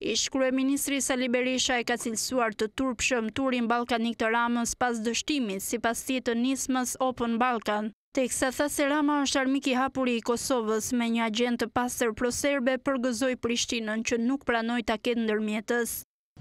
Ish-kryeministri Sali Berisha e ka cilësuar të turpshëm turin ballkanik të Ramës pas dështimit, sipas tij, të nismës Open Balkan, teksa tha se Rama është armik i hapur i Kosovës, me një agjendë të pastër pro-serbe, përgëzoi Prishtinën që nuk pranoi ta ketë ndërmjetës.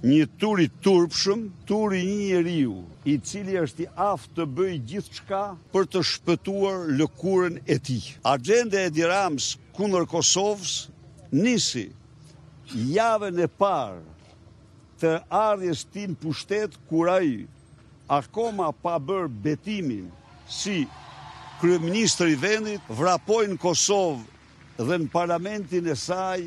Një tur i turpshëm, tur i një njeriu, i cili është i aftë të bëjë gjithçka për të shpëtuar lëkurën e tij. Axhenda e Edi Ramës kundër Kosovës nisi javën e parë të ardhjes së tij në pushtet, kur ai, akoma pa bërë betimin si kryeministër i vendit, vrapoi në Kosovë Dhe në parlamentin e saj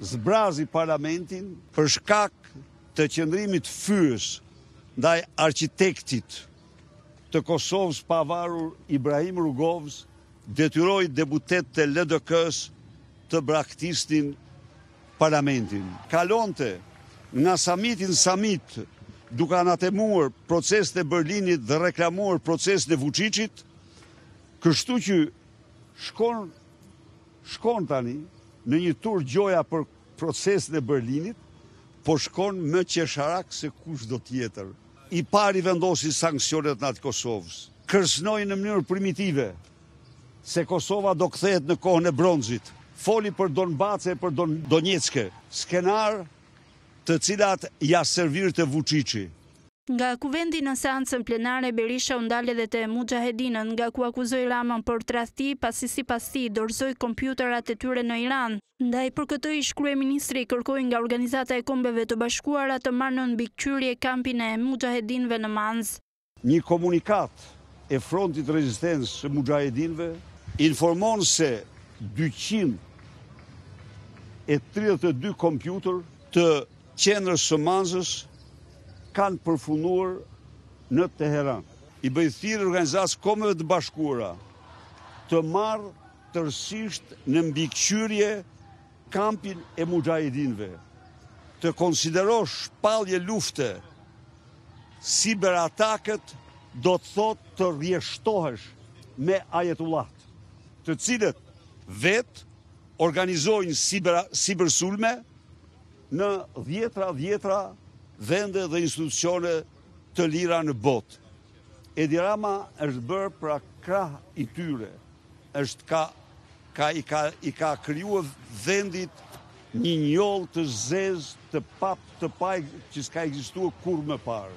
zbrazi parlamentin për shkak të qëndrimit fyes ndaj arkitektit të Kosovës së pavarur Ibrahim Rugovës detyroi deputetët e LDK-së të braktisnin parlamentin. Kalonte nga samiti në samit duke anatemuar procesin e Berlinit dhe reklamuar procesin e Vuçiçit, kështu që Shkon shkon tani në një tur gjoja për procesin e Berlinit, po shkon më qesharak se kushdo tjetër. I pari vendosi sanksionet ndaj Kosovës. Kërcënoi në mënyrë primitive se Kosova do kthehet në kohën e bronzit. Foli për Donbace e për Donjecke, skenarë të cilat ia servirte Vuçiçi. Nga Kuvendi në seancën plenare, Berisha u ndal edhe te muxhahedinët, nga ku akuzoi Ramën për tradhti, pasi sipas tij, dorëzoi kompjuterat e tyre në Iran. Ndaj për këtë, ish-kryeministri kërkoi nga Organizata e Kombeve të Bashkuara të marrë nën mbikëqyrje kampin e muxhahedinëve në Manzë. Një komunikatë e Frontit të Rezistencës së Muxhahedinëve, informon se dyqind e tridhjetë e dy kompjuterë të qendrës së Manzës kanë përfunduar në Teheran. I bëj thirrje Organizatës së Kombeve të Bashkuara të marrë tërësisht në mbikëqyrje kampin e muxhahedinëve, të konsiderosh shpallje lufte, siberatakët do të thotë të rreshtohesh me ajetullahët, të cilët vetë organizojnë sibersulme, Në dhjetëra dhjetëra vende dhe institucione të lira në botë. Edi Rama është bërë pra krah i tyre, është ka, ka, i, ka, i ka kriju vendit një njollë të zezë të pap të paj që s'ka ekzistuar kurrë më parë.